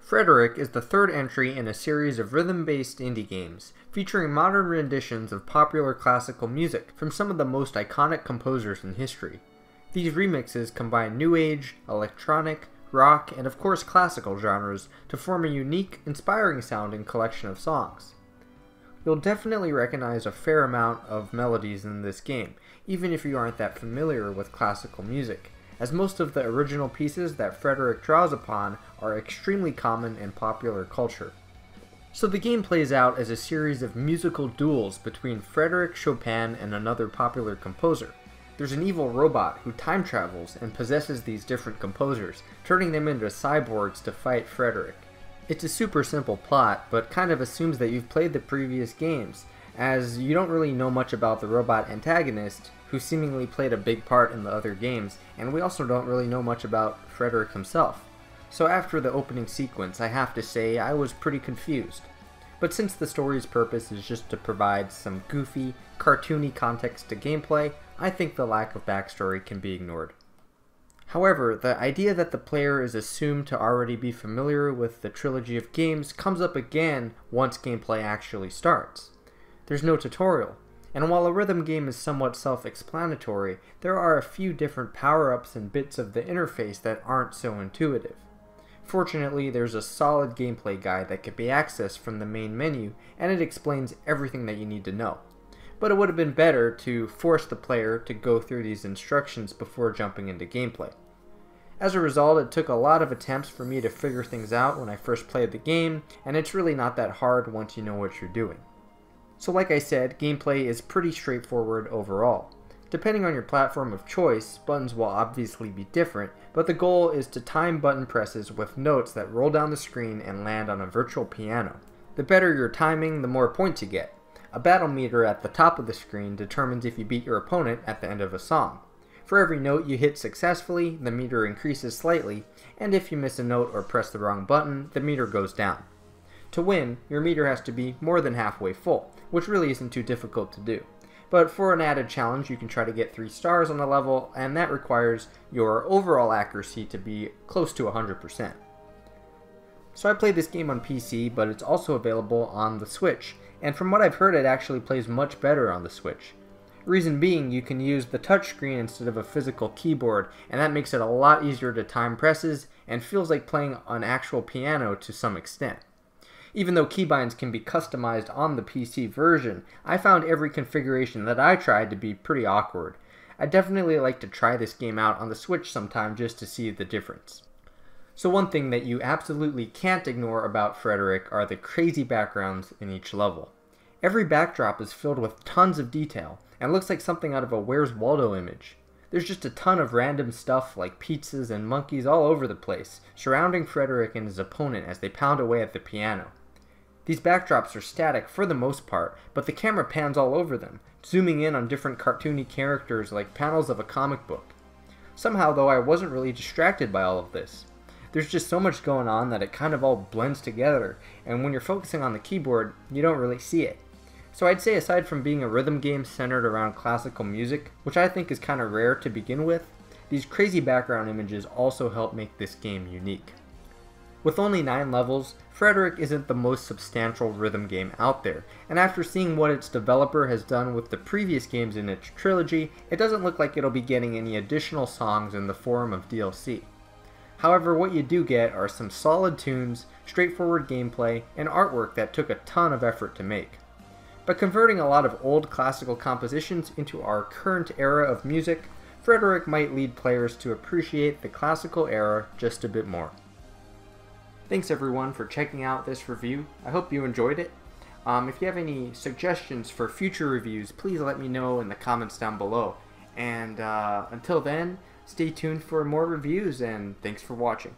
Frederick is the third entry in a series of rhythm-based indie games, featuring modern renditions of popular classical music from some of the most iconic composers in history. These remixes combine new age, electronic, rock, and of course classical genres to form a unique, inspiring sounding collection of songs. You'll definitely recognize a fair amount of melodies in this game, even if you aren't that familiar with classical music, as most of the original pieces that Frederick draws upon are extremely common in popular culture. So the game plays out as a series of musical duels between Frederick Chopin and another popular composer. There's an evil robot who time travels and possesses these different composers, turning them into cyborgs to fight Frederick. It's a super simple plot, but kind of assumes that you've played the previous games, as you don't really know much about the robot antagonist, who seemingly played a big part in the other games, and we also don't really know much about Frederick himself. So after the opening sequence, I have to say I was pretty confused. But since the story's purpose is just to provide some goofy, cartoony context to gameplay, I think the lack of backstory can be ignored. However, the idea that the player is assumed to already be familiar with the trilogy of games comes up again once gameplay actually starts. There's no tutorial, and while a rhythm game is somewhat self-explanatory, there are a few different power-ups and bits of the interface that aren't so intuitive. Fortunately, there's a solid gameplay guide that can be accessed from the main menu, and it explains everything that you need to know. But it would have been better to force the player to go through these instructions before jumping into gameplay. As a result, it took a lot of attempts for me to figure things out when I first played the game, and it's really not that hard once you know what you're doing. So like I said, gameplay is pretty straightforward overall. Depending on your platform of choice, buttons will obviously be different, but the goal is to time button presses with notes that roll down the screen and land on a virtual piano. The better your timing, the more points you get. A battle meter at the top of the screen determines if you beat your opponent at the end of a song. For every note you hit successfully, the meter increases slightly, and if you miss a note or press the wrong button, the meter goes down. To win, your meter has to be more than halfway full, which really isn't too difficult to do. But for an added challenge, you can try to get 3 stars on the level, and that requires your overall accuracy to be close to 100%. So I played this game on PC, but it's also available on the Switch, and from what I've heard it actually plays much better on the Switch. Reason being, you can use the touchscreen instead of a physical keyboard, and that makes it a lot easier to time presses, and feels like playing an actual piano to some extent. Even though keybinds can be customized on the PC version, I found every configuration that I tried to be pretty awkward. I'd definitely like to try this game out on the Switch sometime just to see the difference. So one thing that you absolutely can't ignore about Frederick are the crazy backgrounds in each level. Every backdrop is filled with tons of detail, and looks like something out of a Where's Waldo image. There's just a ton of random stuff like pizzas and monkeys all over the place, surrounding Frederick and his opponent as they pound away at the piano. These backdrops are static for the most part, but the camera pans all over them, zooming in on different cartoony characters like panels of a comic book. Somehow, though, I wasn't really distracted by all of this. There's just so much going on that it kind of all blends together, and when you're focusing on the keyboard, you don't really see it. So I'd say aside from being a rhythm game centered around classical music, which I think is kind of rare to begin with, these crazy background images also help make this game unique. With only 9 levels, Frederick isn't the most substantial rhythm game out there, and after seeing what its developer has done with the previous games in its trilogy, it doesn't look like it'll be getting any additional songs in the form of DLC. However, what you do get are some solid tunes, straightforward gameplay, and artwork that took a ton of effort to make. By converting a lot of old classical compositions into our current era of music, Frederick might lead players to appreciate the classical era just a bit more. Thanks everyone for checking out this review. I hope you enjoyed it. Um, if you have any suggestions for future reviews, please let me know in the comments down below. And uh, until then, stay tuned for more reviews and thanks for watching.